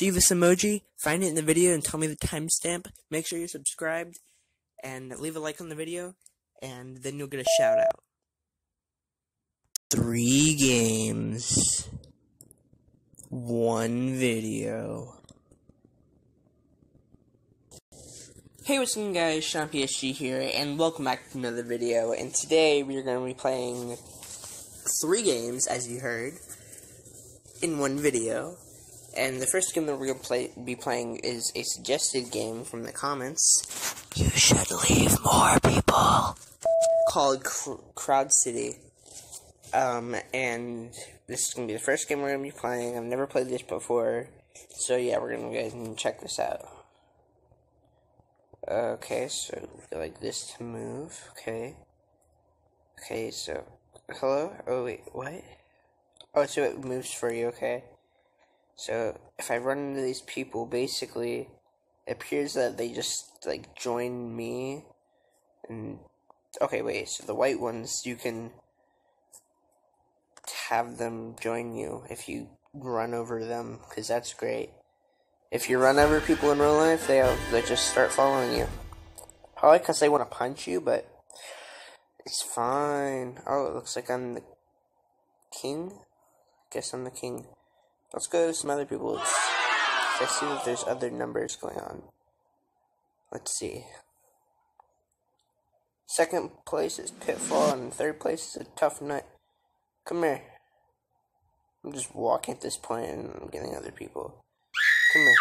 see this emoji, find it in the video, and tell me the timestamp. Make sure you're subscribed, and leave a like on the video, and then you'll get a shout out. Three games, one video. Hey, what's up guys, Sean PSG here, and welcome back to another video, and today we are going to be playing three games, as you heard, in one video. And the first game that we're to play, be playing is a suggested game from the comments. You should leave more people. Called Cr Crowd City. Um, and this is going to be the first game we're going to be playing. I've never played this before. So yeah, we're going to go ahead and check this out. Okay, so like this to move. Okay. Okay, so hello. Oh wait, what? Oh, so it moves for you. Okay. So if I run into these people, basically, it appears that they just like join me. And okay, wait. So the white ones, you can have them join you if you run over them, because that's great. If you run over people in real life, they they just start following you. Probably because they want to punch you, but it's fine. Oh, it looks like I'm the king. Guess I'm the king. Let's go to some other people. Let's see if there's other numbers going on. Let's see. Second place is Pitfall, and third place is a Tough Nut. Come here. I'm just walking at this point and I'm getting other people. Come here.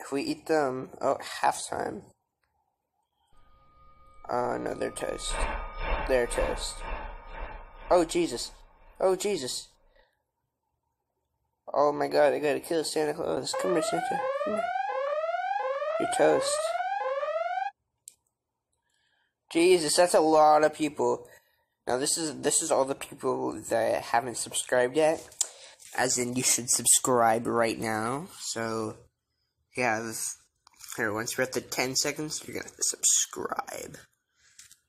If we eat them, oh, halftime. Oh, uh, no, they're toast. They're toast. Oh, Jesus. Oh, Jesus. Oh my god, I gotta kill Santa Claus. Come here, Santa. You're toast. Jesus, that's a lot of people. Now this is this is all the people that haven't subscribed yet. As in, you should subscribe right now. So, yeah, here once we're at the 10 seconds, you're gonna subscribe.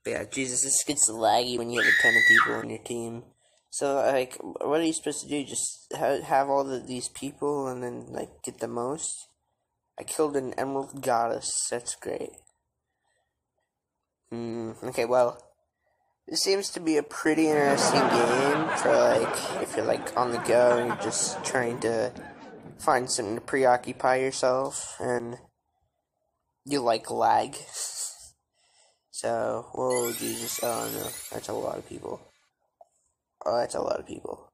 But yeah, Jesus, this gets laggy when you have a ton of people on your team. So, like, what are you supposed to do? Just ha have all the, these people and then, like, get the most? I killed an emerald goddess. That's great. Hmm, okay, well, this seems to be a pretty interesting game for, like, if you're, like, on the go and you're just trying to find something to preoccupy yourself and you like lag. so, whoa, Jesus, oh no, that's a lot of people. Oh, that's a lot of people.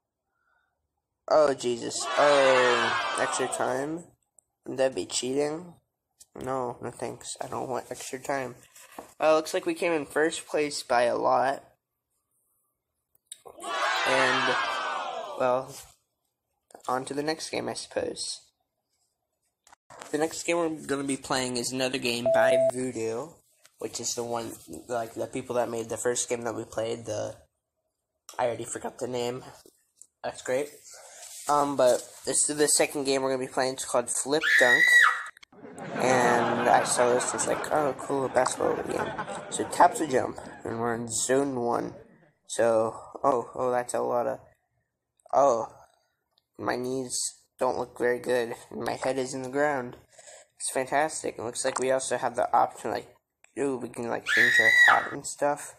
Oh, Jesus. Oh, extra time? Would that be cheating? No, no thanks. I don't want extra time. Uh, looks like we came in first place by a lot. And, well, on to the next game, I suppose. The next game we're going to be playing is another game by Voodoo, which is the one, like, the people that made the first game that we played, the I already forgot the name. That's great. Um, but this is the second game we're gonna be playing. It's called Flip Dunk, and I saw this. It's like, oh, cool, a basketball game. So tap to jump, and we're in zone one. So, oh, oh, that's a lot of. Oh, my knees don't look very good. My head is in the ground. It's fantastic. It looks like we also have the option, like, ooh, we can like change our hat and stuff.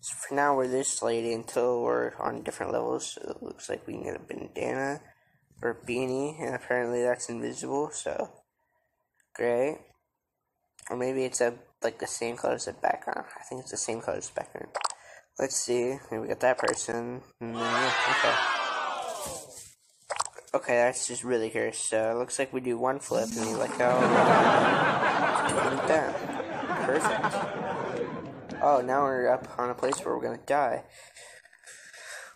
So for now, we're this lady until we're on different levels. So it looks like we need a bandana or a beanie, and apparently that's invisible. So great. Or maybe it's a like the same color as the background. I think it's the same color as the background. Let's see. Here we got that person. And then, yeah, okay. Okay, that's just really cursed. So it looks like we do one flip and we let go. Like that. Perfect. Oh, now we're up on a place where we're gonna die.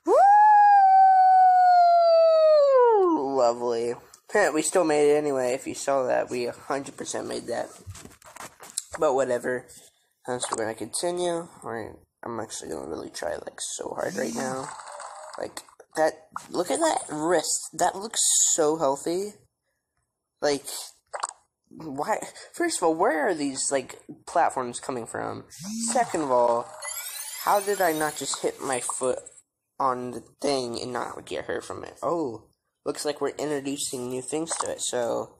Woo! Lovely. we still made it anyway. If you saw that, we 100% made that. But whatever. So we're gonna continue. I'm actually gonna really try like so hard right now. Like that. Look at that wrist. That looks so healthy. Like why? First of all, where are these like platforms coming from? Second of all, how did I not just hit my foot on the thing and not get hurt from it? Oh, looks like we're introducing new things to it. So,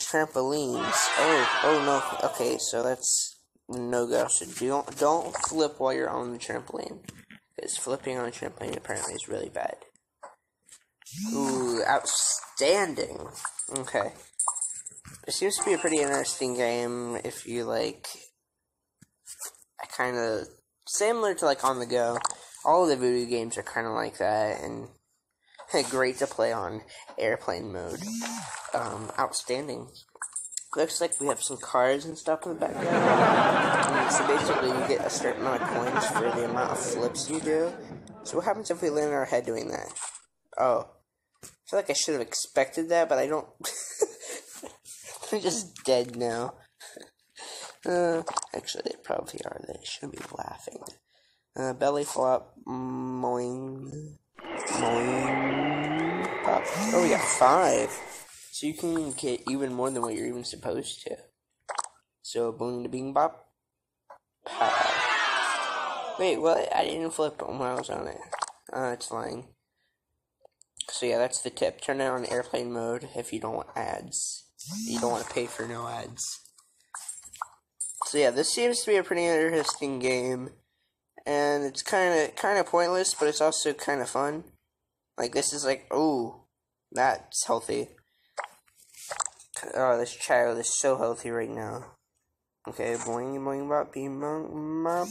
trampolines. Oh, oh no. Okay, so that's no go. So don't don't flip while you're on the trampoline, because flipping on a trampoline apparently is really bad. Ooh, outstanding. Okay. It seems to be a pretty interesting game if you like. I kind of similar to like on the go. All of the Voodoo games are kind of like that, and great to play on airplane mode. Um, outstanding. Looks like we have some cars and stuff in the background. so basically, you get a certain amount of coins for the amount of flips you do. So what happens if we land on our head doing that? Oh, I feel like I should have expected that, but I don't. I'm just dead now. Uh, actually, they probably are. They should be laughing. Uh, belly flop, moing, moing, pop. Oh, we got five. So you can get even more than what you're even supposed to. So, boing to bing bop. Pow. Wait, what? I didn't flip when I was on it. Uh, it's lying. So yeah, that's the tip. Turn it on airplane mode if you don't want ads. You don't want to pay for no ads. So yeah, this seems to be a pretty interesting game, and it's kind of kind of pointless, but it's also kind of fun. Like this is like, oh, that's healthy. Oh, this child is so healthy right now. Okay, boing boing bop beam bop.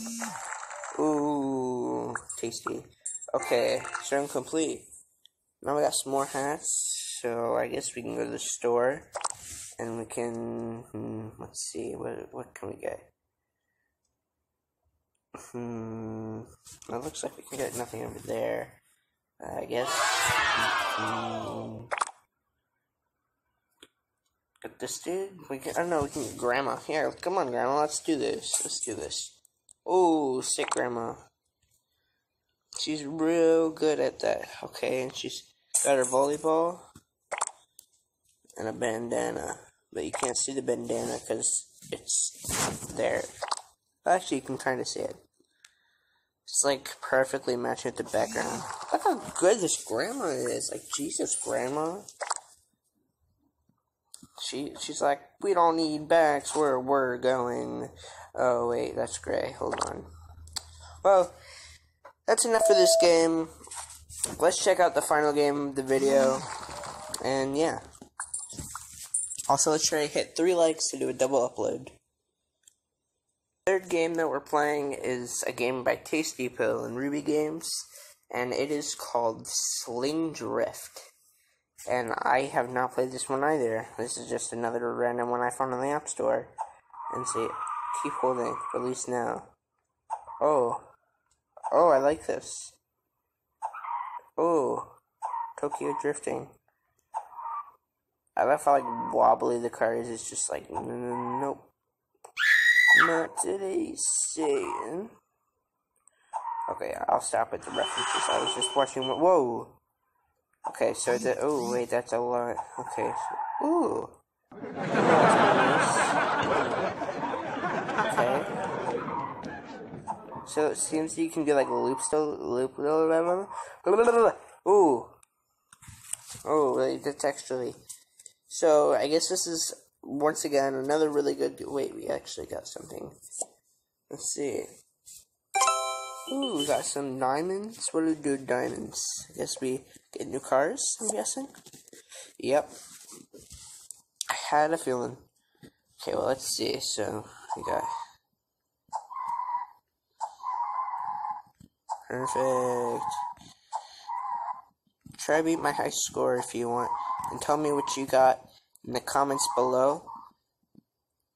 Ooh, tasty. Okay, so I'm complete. Now we got some more hats, so I guess we can go to the store and we can hmm, let's see what what can we get. Hmm, it looks like we can get nothing over there. I guess. Hmm, get this dude. We can. I don't know. We can get grandma. Here, come on, grandma. Let's do this. Let's do this. Oh, sick grandma. She's real good at that. Okay, and she's got her volleyball and a bandana. But you can't see the bandana because it's there. Actually, you can kind of see it. It's like perfectly matching with the background. Look how good this grandma is. Like, Jesus, grandma. She She's like, we don't need backs where we're going. Oh, wait, that's gray. Hold on. Well, that's enough for this game. Let's check out the final game of the video. And yeah. Also, let's try to hit three likes to do a double upload. Third game that we're playing is a game by Tasty Pill and Ruby Games, and it is called Sling Drift. And I have not played this one either. This is just another random one I found in the App Store. And see, keep holding, release now. Oh, oh, I like this. Oh, Tokyo Drifting. I love how like wobbly the car is. It's just like nope, not today, Satan. Okay, I'll stop at the references. I was just watching. Whoa. Okay, so the oh wait, that's a lot. Okay, so, ooh. Okay. So it seems you can do like loops to loop. Ooh. Oh, that's actually so I guess this is once again another really good. Wait, we actually got something. Let's see. Ooh, we got some diamonds. What do we do diamonds? I guess we get new cars. I'm guessing. Yep. I had a feeling. Okay, well let's see. So we got perfect. Try to beat my high score if you want and tell me what you got in the comments below.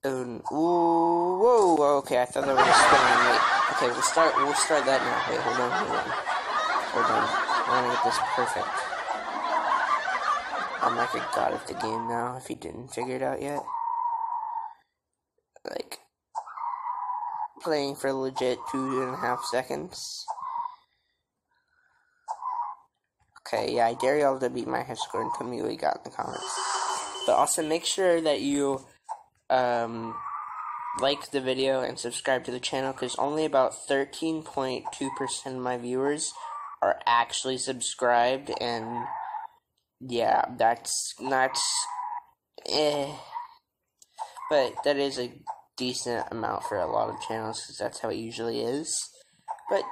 And, ooh, whoa, okay, I thought that was spinning. Wait, okay, we'll start, we'll start that now. Wait, hold on, hold on. Hold on. I want to get this perfect. I'm like a god of the game now, if you didn't figure it out yet. Like, playing for legit two and a half seconds. Okay, yeah, I dare y'all to beat my high score and tell me what you got in the comments. But also make sure that you um, like the video and subscribe to the channel because only about 13.2% of my viewers are actually subscribed and yeah, that's that's eh, but that is a decent amount for a lot of channels because that's how it usually is. But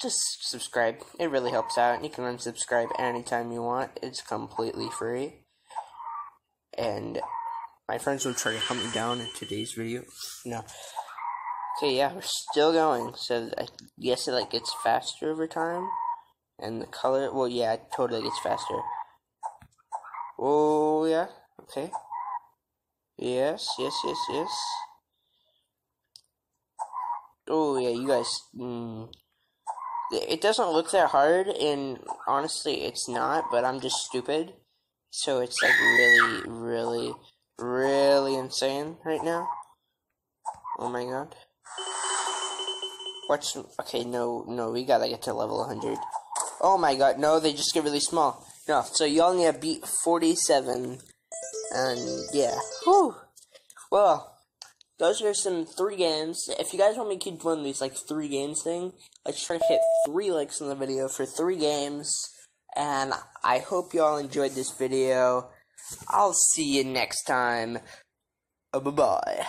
just subscribe; it really helps out. You can unsubscribe anytime you want. It's completely free, and my friends will try to hunt me down in today's video. No. Okay, yeah, we're still going. So I guess it like gets faster over time. And the color, well, yeah, it totally gets faster. Oh, yeah, okay. Yes, yes, yes, yes. Oh, yeah, you guys, mm, it doesn't look that hard, and honestly, it's not, but I'm just stupid. So it's like really, really, really insane right now. Oh my god. What's, okay, no, no, we gotta get to level 100. Oh my god, no, they just get really small. No, so you only have beat 47. And yeah. Whew. Well, those are some three games. If you guys want me to keep doing these like three games thing, let's try to hit three likes on the video for three games. And I hope you all enjoyed this video. I'll see you next time. Bye bye.